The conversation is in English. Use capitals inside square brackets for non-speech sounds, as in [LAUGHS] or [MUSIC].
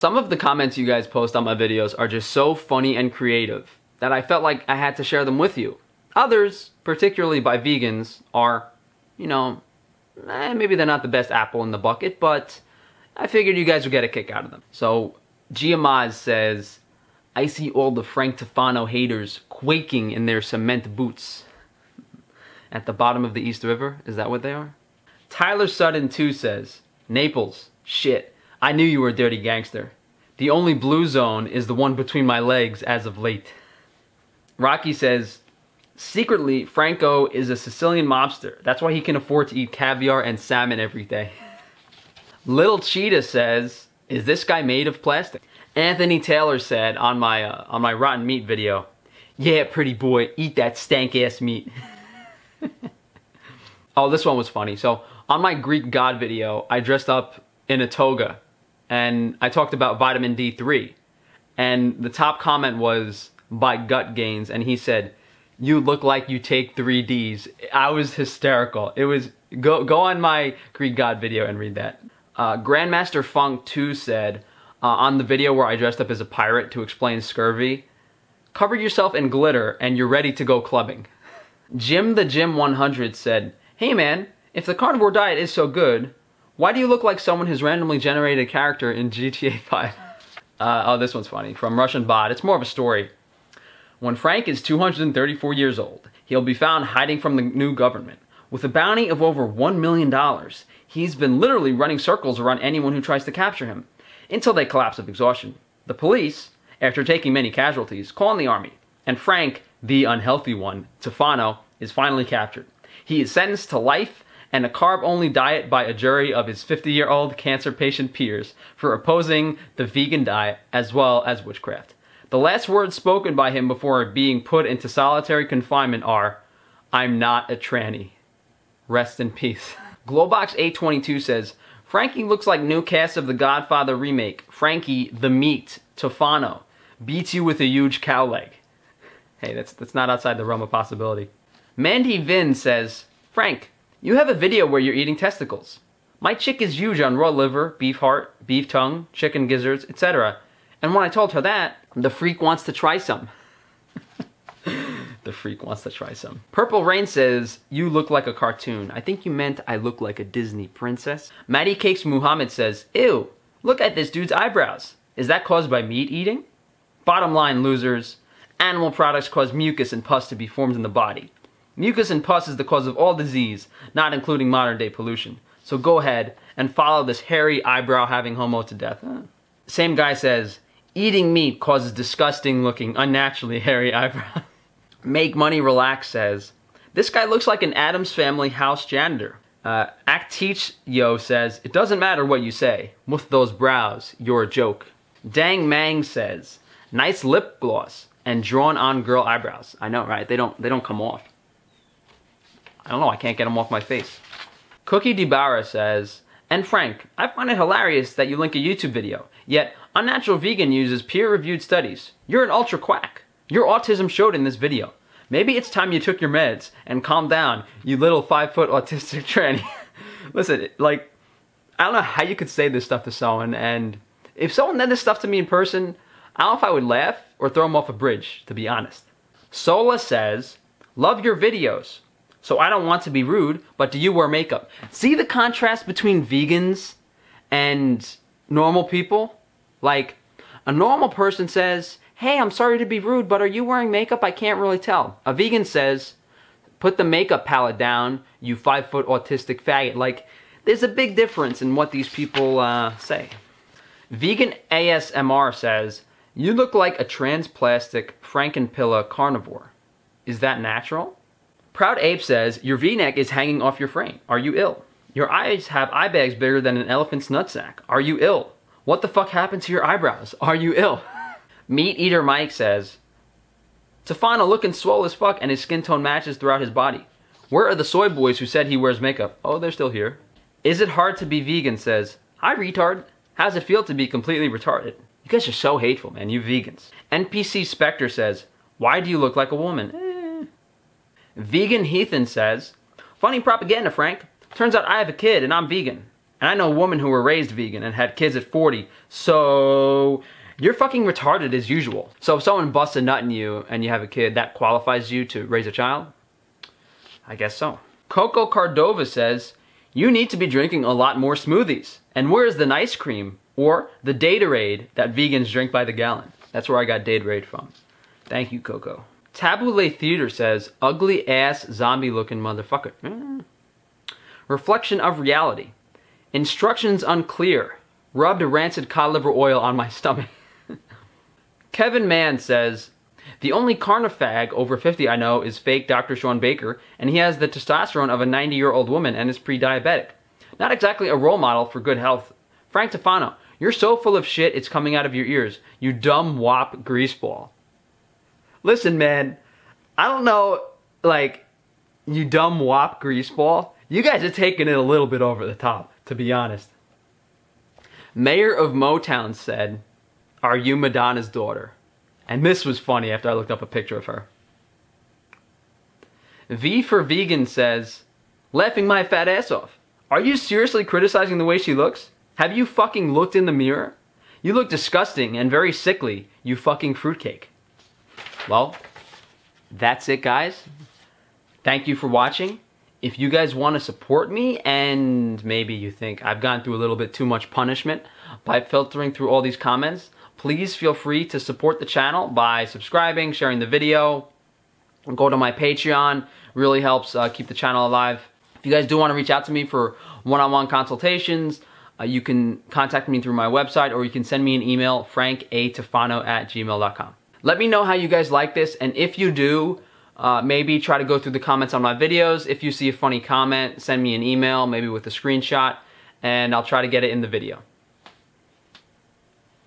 Some of the comments you guys post on my videos are just so funny and creative that I felt like I had to share them with you. Others, particularly by vegans, are, you know, eh, maybe they're not the best apple in the bucket, but I figured you guys would get a kick out of them. So, Giamaz says, I see all the Frank Tufano haters quaking in their cement boots. At the bottom of the East River, is that what they are? Tyler Sutton 2 says, Naples, shit. I knew you were a dirty gangster. The only blue zone is the one between my legs as of late. Rocky says, secretly, Franco is a Sicilian mobster. That's why he can afford to eat caviar and salmon every day. Little Cheetah says, is this guy made of plastic? Anthony Taylor said on my, uh, on my rotten meat video, yeah, pretty boy, eat that stank ass meat. [LAUGHS] oh, this one was funny. So on my Greek god video, I dressed up in a toga and I talked about vitamin D3. And the top comment was by Gut Gains, and he said, "You look like you take three Ds." I was hysterical. It was go go on my Greek God video and read that. Uh, Grandmaster Funk 2 said uh, on the video where I dressed up as a pirate to explain scurvy, cover yourself in glitter and you're ready to go clubbing. [LAUGHS] Jim the Jim 100 said, Hey man, if the carnivore diet is so good, why do you look like someone who's randomly generated a character in GTA 5? [LAUGHS] Uh, oh, this one's funny. From Russian Bot. It's more of a story. When Frank is 234 years old, he'll be found hiding from the new government. With a bounty of over $1 million, he's been literally running circles around anyone who tries to capture him, until they collapse of exhaustion. The police, after taking many casualties, call in the army, and Frank, the unhealthy one, Tufano, is finally captured. He is sentenced to life and a carb-only diet by a jury of his 50-year-old cancer patient peers for opposing the vegan diet as well as witchcraft. The last words spoken by him before being put into solitary confinement are, I'm not a tranny. Rest in peace. Globox 822 says, Frankie looks like new cast of the Godfather remake. Frankie, the meat, Tufano, beats you with a huge cow leg. Hey, that's, that's not outside the realm of possibility. Mandy Vin says, Frank, you have a video where you're eating testicles. My chick is huge on raw liver, beef heart, beef tongue, chicken gizzards, etc. And when I told her that, the freak wants to try some. [LAUGHS] the freak wants to try some. Purple Rain says, you look like a cartoon. I think you meant I look like a Disney princess. Maddie Cakes Muhammad says, ew, look at this dude's eyebrows. Is that caused by meat eating? Bottom line, losers, animal products cause mucus and pus to be formed in the body. Mucus and pus is the cause of all disease, not including modern day pollution. So go ahead and follow this hairy eyebrow having homo to death. Huh? Same guy says, eating meat causes disgusting looking, unnaturally hairy [LAUGHS] eyebrows. Make Money Relax says, this guy looks like an Addams Family house janitor. Uh, Act Teach Yo says, it doesn't matter what you say. With those brows, you're a joke. Dang Mang says, nice lip gloss and drawn on girl eyebrows. I know, right? They don't, they don't come off. I don't know, I can't get them off my face. Cookie DeBara says, and Frank, I find it hilarious that you link a YouTube video, yet Unnatural Vegan uses peer-reviewed studies. You're an ultra quack. Your autism showed in this video. Maybe it's time you took your meds and calm down, you little five-foot autistic tranny. [LAUGHS] Listen, like, I don't know how you could say this stuff to someone, and if someone did this stuff to me in person, I don't know if I would laugh or throw them off a bridge, to be honest. Sola says, love your videos. So I don't want to be rude, but do you wear makeup? See the contrast between vegans and normal people? Like, a normal person says, hey, I'm sorry to be rude, but are you wearing makeup? I can't really tell. A vegan says, put the makeup palette down, you five foot autistic faggot. Like, there's a big difference in what these people uh, say. Vegan ASMR says, you look like a transplastic Frankenpilla carnivore. Is that natural? Proud Ape says, your v-neck is hanging off your frame. Are you ill? Your eyes have eye bags bigger than an elephant's nutsack. Are you ill? What the fuck happened to your eyebrows? Are you ill? [LAUGHS] Meat Eater Mike says, Tufano looking swole as fuck and his skin tone matches throughout his body. Where are the soy boys who said he wears makeup? Oh, they're still here. Is it hard to be vegan says, Hi retard. How's it feel to be completely retarded? You guys are so hateful, man, you vegans. NPC Spectre says, Why do you look like a woman? Vegan Heathen says, Funny propaganda, Frank. Turns out I have a kid and I'm vegan. And I know women who were raised vegan and had kids at 40. So you're fucking retarded as usual. So if someone busts a nut in you and you have a kid, that qualifies you to raise a child? I guess so. Coco Cardova says, you need to be drinking a lot more smoothies. And where's the nice cream or the Datorade that vegans drink by the gallon? That's where I got Datorade from. Thank you, Coco. Tabule Theater says, ugly ass zombie looking motherfucker. Mm. Reflection of reality. Instructions unclear. Rubbed rancid cod liver oil on my [LAUGHS] stomach. Kevin Mann says, the only carnifag over 50 I know is fake Dr. Shawn Baker, and he has the testosterone of a 90 year old woman and is pre diabetic. Not exactly a role model for good health. Frank Tufano, you're so full of shit it's coming out of your ears. You dumb wop greaseball. Listen, man, I don't know, like, you dumb wop greaseball. You guys are taking it a little bit over the top, to be honest. Mayor of Motown said, Are you Madonna's daughter? And this was funny after I looked up a picture of her. V for Vegan says, Laughing my fat ass off. Are you seriously criticizing the way she looks? Have you fucking looked in the mirror? You look disgusting and very sickly, you fucking fruitcake. Well, that's it, guys. Thank you for watching. If you guys want to support me and maybe you think I've gone through a little bit too much punishment by filtering through all these comments, please feel free to support the channel by subscribing, sharing the video, go to my Patreon. Really helps uh, keep the channel alive. If you guys do want to reach out to me for one-on-one -on -one consultations, uh, you can contact me through my website or you can send me an email, frankatufano at gmail.com. Let me know how you guys like this, and if you do, uh, maybe try to go through the comments on my videos. If you see a funny comment, send me an email, maybe with a screenshot, and I'll try to get it in the video.